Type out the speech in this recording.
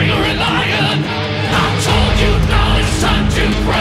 bring a lion. I told you now it's time to break.